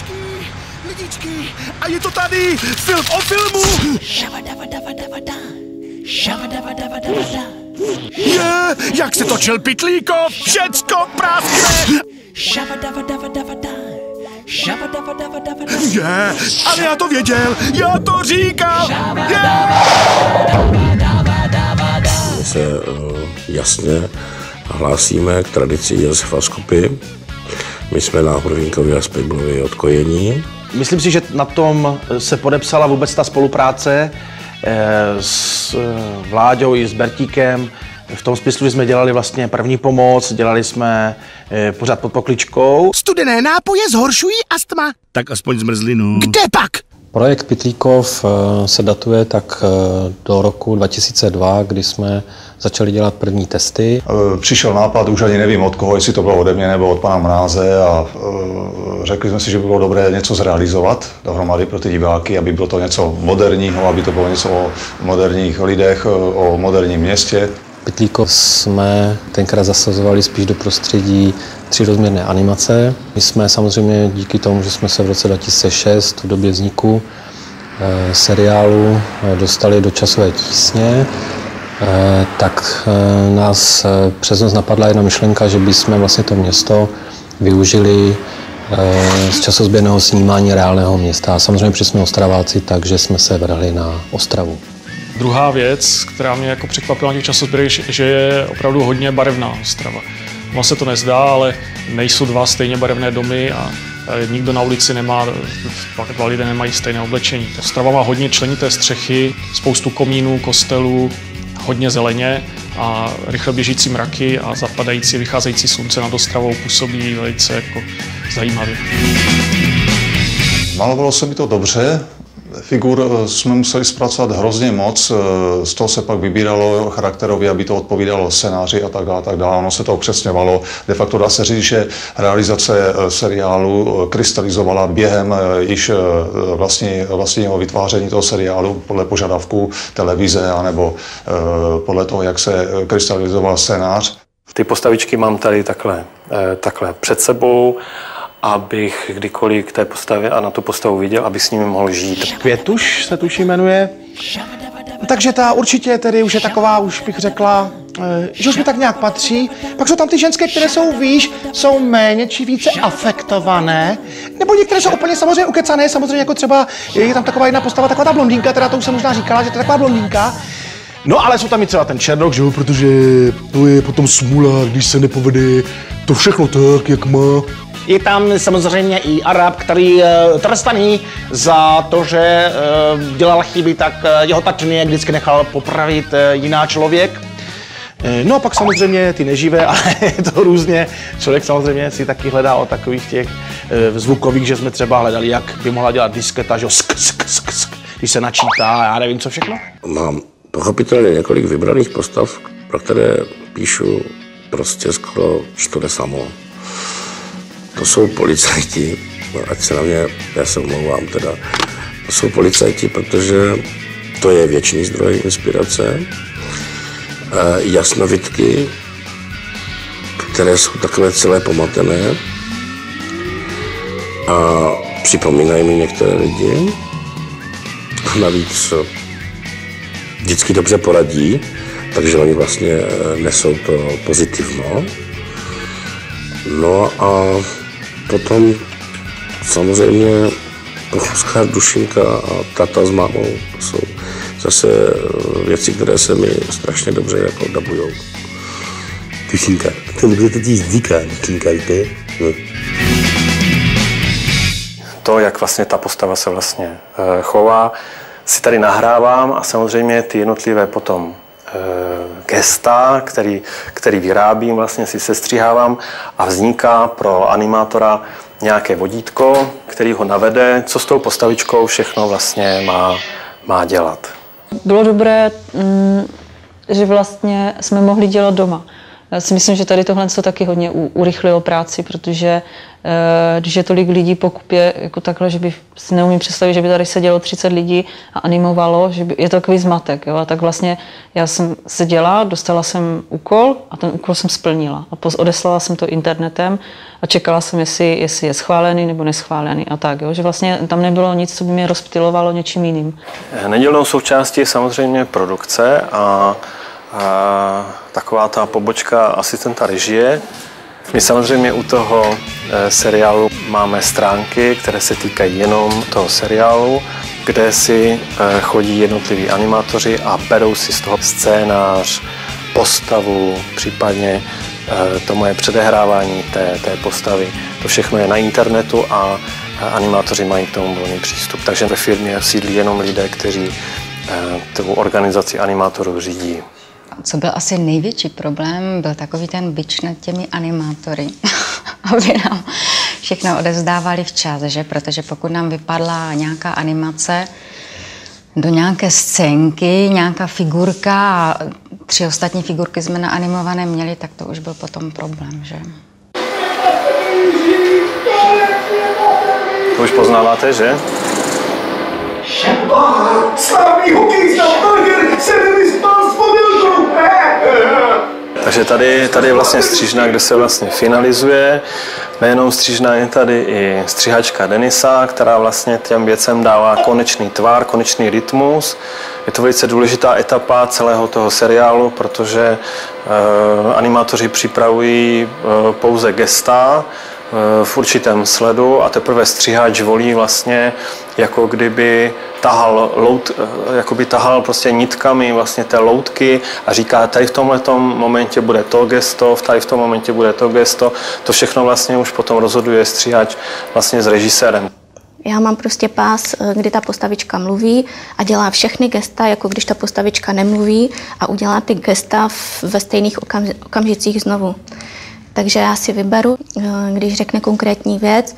Lidičky, lidičky, a je to tady, film o filmu. Šavadavadavadavada. Šavadavadavadavada. Je, jak se točil Pitlíkov, všecko práskne. Šavadavadavadavada. Šavadavadavadavada. Je, ale já to věděl, já to říkal. Je. My se eh, jasně hlásíme k tradici Josefa Skupy. My jsme na Hurvínkově a Spejblově odkojení. Myslím si, že na tom se podepsala vůbec ta spolupráce eh, s eh, Vláďou i s Bertíkem. V tom smyslu, že jsme dělali vlastně první pomoc, dělali jsme eh, pořád pod pokličkou. Studené nápoje zhoršují astma. Tak aspoň zmrzlinu. Kde pak? Projekt Pitlíkov eh, se datuje tak eh, do roku 2002, kdy jsme začali dělat první testy. E, Přišel nápad, už ani nevím od koho, jestli to bylo ode mě nebo od pana Mráze a řekli jsme si, že by bylo dobré něco zrealizovat dohromady pro ty diváky, aby bylo to něco moderního, aby to bylo něco o moderních lidech, o moderním městě. Pitlíkov jsme tenkrát zasazovali spíš do prostředí třírozměrné animace. My jsme samozřejmě díky tomu, že jsme se v roce 2006 v době vzniku eh, seriálu eh, dostali do časové tísně, eh, tak nás přes noc napadla jedna myšlenka, že bychom vlastně to město využili z časozběrného snímání reálného města. Samozřejmě jsme Ostraváci, takže jsme se vrhli na Ostravu. Druhá věc, která mě jako překvapila na těch časozběrech, že je opravdu hodně barevná Ostrava. Ono se to nezdá, ale nejsou dva stejně barevné domy a e, nikdo na ulici nemá, pak dva lidé nemají stejné oblečení. Ostrava má hodně členité střechy, spoustu komínů, kostelů, hodně zeleně a rychle běžící mraky a zapadající, vycházející slunce nad Ostravou působí velice jako zajímavě. Malovalo se mi to dobře, figur eh, jsme museli zpracovat hrozně moc, eh, z toho se pak vybíralo charakterově, aby to odpovídalo scénáři a tak dále, tak dále. Ono se to upřesňovalo. De facto dá se říct, že realizace eh, seriálu krystalizovala během již vlastní, vlastního vytváření toho seriálu podle požadavků televize anebo podle toho, jak se krystalizoval scénář. Ty postavičky mám tady takhle, takhle před sebou abych kdykoliv k té postavě a na tu postavu viděl, abych s nimi mohl žít. Květuš se tuší jmenuje. Takže ta určitě tedy už je taková, už bych řekla, eh, že už mi tak nějak patří. Pak jsou tam ty ženské, které jsou, víš, jsou méně či více afektované. Nebo některé jsou úplně samozřejmě ukecané, samozřejmě jako třeba je tam taková jedna postava, taková ta blondýnka, teda to už jsem možná říkala, že to je taková blondýnka. No ale jsou tam i třeba ten Černok, že jo, protože to je potom smůla, když se nepovede to všechno tak, jak má. Je tam samozřejmě i Arab, který je trestaný za to, že eh, dělal chyby, tak eh, jeho tačně vždycky nechal popravit eh, jiná člověk. No a pak samozřejmě ty neživé, ale je to různě. Člověk samozřejmě si taky hledá o takových těch zvukových, že jsme třeba hledali, jak by mohla dělat disketa, že sk, sk, sk, sk, když se načítá, já nevím co všechno. Mám pochopitelně několik vybraných postav, pro které píšu prostě skoro, jde samo. To jsou policajti, no, ať se na mě, já se omlouvám teda, to jsou policajti, protože to je věčný zdroj inspirace. E, jasnovitky, které jsou takové celé pomatené a připomínají mi některé lidi. A navíc vždycky dobře poradí, takže oni vlastně nesou to pozitivno. No a Potom samozřejmě Pochovská dušinka a tata s mámou, jsou zase eh, věci, které se mi strašně dobře jako dabujou. Dušinka, to kdo to ti říká, dušinka, víte? No. To, jak vlastně ta postava se vlastně uh, chová, si tady nahrávám a samozřejmě ty jednotlivé potom gesta, který, který vyrábím, vlastně si sestřihávám a vzniká pro animátora nějaké vodítko, který ho navede, co s tou postavičkou všechno vlastně má, má dělat. Bylo dobré, mm, že vlastně jsme mohli dělat doma. Já si myslím, že tady tohle to taky hodně urychlilo práci, protože Eh, když je tolik lidí pokupě jako takhle, že by si neumím představit, že by tady sedělo 30 lidí a animovalo, že by, je to takový zmatek. Jo? A tak vlastně já jsem seděla, dostala jsem úkol a ten úkol jsem splnila. A odeslala jsem to internetem a čekala jsem, jestli, jestli je schválený nebo neschválený a tak. Jo? Že vlastně tam nebylo nic, co by mě rozptilovalo něčím jiným. Nedělnou součástí je samozřejmě produkce a taková ta pobočka asistenta režie, my samozřejmě u toho eh, seriálu máme stránky, které se týkají jenom toho seriálu, kde si eh, chodí jednotliví animátoři a berou si z toho scénář, postavu, případně eh, to moje předehrávání té, té postavy. To všechno je na internetu a animátoři mají k tomu volný přístup. Takže ve firmě sídlí jenom lidé, kteří tu organizaci animátorů řídí co byl asi největší problém, byl takový ten byč nad těmi animátory, aby nám všechno odevzdávali včas, že? Protože pokud nám vypadla nějaká animace do nějaké scénky, nějaká figurka a tři ostatní figurky jsme naanimované měli, tak to už byl potom problém, že? To už poznáváte, že? Slavný hokejista s mobilkou! Takže tady, tady je vlastně střížna, kde se vlastně finalizuje. Nejenom střížna je tady i stříhačka Denisa, která vlastně těm věcem dává konečný tvar, konečný rytmus. Je to velice důležitá etapa celého toho seriálu, protože e, animátoři připravují e, pouze gesta, Eh, v určitém sledu a teprve stříhač volí vlastně jako kdyby tahal, lout, eh, jako by tahal prostě nitkami vlastně té loutky a říká, tady v tomhle momentě bude to gesto, tady v tom momentě bude to gesto. To všechno vlastně už potom rozhoduje stříhač vlastně s režisérem. Já mám prostě pás, eh, kdy ta postavička mluví a dělá všechny gesta, jako když ta postavička nemluví a udělá ty gesta ve stejných okamžicích znovu. Takže já si vyberu, eh, když řekne konkrétní věc,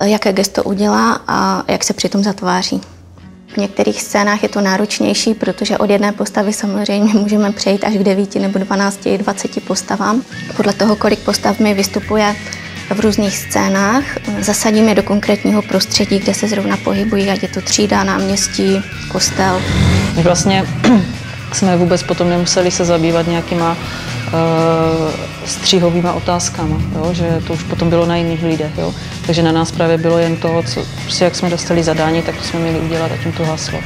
eh, jaké gesto udělá a jak se přitom zatváří. V některých scénách je to náročnější, protože od jedné postavy samozřejmě můžeme přejít až k 9 nebo 12, 20 postavám. Podle toho, kolik postav mi vystupuje v různých scénách, zasadíme do konkrétního prostředí, kde se zrovna pohybují, ať je to třída, náměstí, kostel. Vlastně jsme vůbec potom nemuseli se zabývat nějakýma uh, střihovými otázkama, jo? že to už potom bylo na jiných lidech. Jo? Takže na nás právě bylo jen to, co, prostě jak jsme dostali zadání, tak to jsme měli udělat a tím to haslo.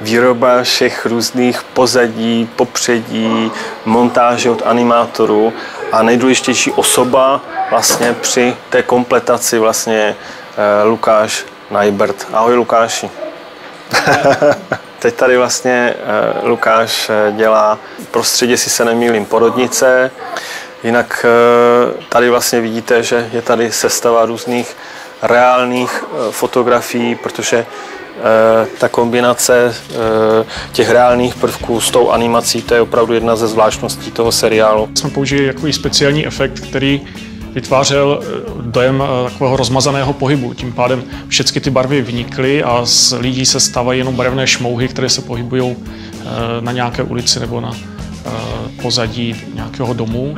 Výroba všech různých pozadí, popředí, montáže od animátorů a nejdůležitější osoba vlastně při té kompletaci vlastně eh, Lukáš Najbert. Ahoj Lukáši. Teď tady vlastně eh, Lukáš eh, dělá prostředí, si se nemýlím, porodnice. Jinak eh, tady vlastně vidíte, že je tady sestava různých reálných fotografií, protože ta kombinace těch reálných prvků s tou animací, to je opravdu jedna ze zvláštností toho seriálu. Jsme použili jako speciální efekt, který vytvářel eh, dojem eh, takového rozmazaného pohybu. Tím pádem všechny ty barvy vnikly a z lidí se stávají jenom barevné šmouhy, které se pohybují eh, na nějaké ulici nebo na pozadí nějakého domu.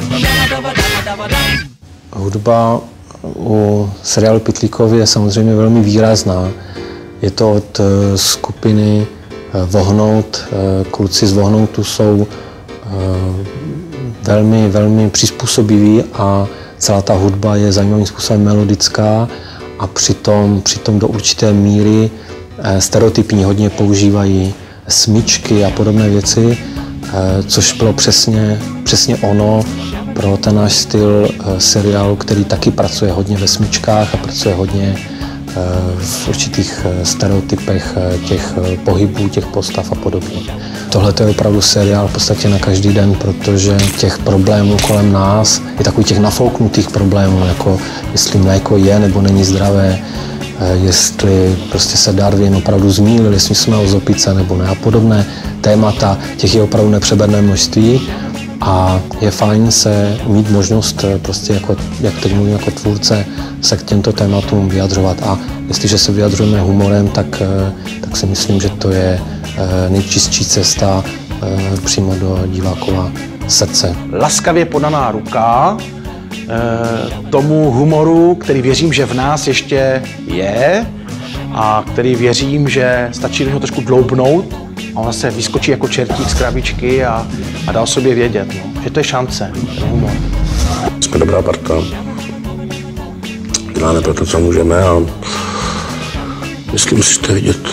Hudba u seriálu Pitlíkov je samozřejmě velmi výrazná. Je to od skupiny Vohnout. Kluci z Vohnoutu jsou velmi, velmi přizpůsobiví a celá ta hudba je zajímavým způsobem melodická a přitom, přitom do určité míry eh, stereotypní hodně používají smyčky a podobné věci, eh, což bylo přesně, přesně ono pro ten náš styl eh, seriálu, který taky pracuje hodně ve smyčkách a pracuje hodně v určitých stereotypech těch pohybů, těch postav a podobně. Tohle je opravdu seriál v podstatě na každý den, protože těch problémů kolem nás je takových těch nafouknutých problémů, jako jestli mléko je nebo není zdravé, eh, jestli prostě se Darwin opravdu zmílil, jestli jsme o zopice nebo ne a podobné témata, těch je opravdu nepřeberné množství a je fajn se mít možnost eh, prostě jako, jak teď mluvím jako tvůrce, se k těmto tématům vyjadřovat a jestliže se vyjadřujeme humorem, tak, eh, tak si myslím, že to je nejčistší cesta přímo do divákova srdce. Laskavě podaná ruka tomu humoru, který věřím, že v nás ještě je a který věřím, že stačí do něho trošku dloubnout a on se vyskočí jako čertík z krabičky a, a dá o sobě vědět, no, že to je šance, humor. Jsme dobrá parta. Děláme pro to, co můžeme a myslím si, že to je vidět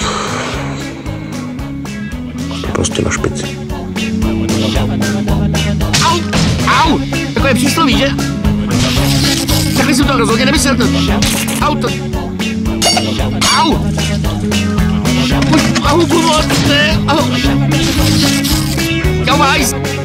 prostě na špici. Au! Au! Takové přísloví, že? Takhle jsem to rozhodně nemyslel. To... Au! To... Au! Au, pomoct, ne! Au! mais.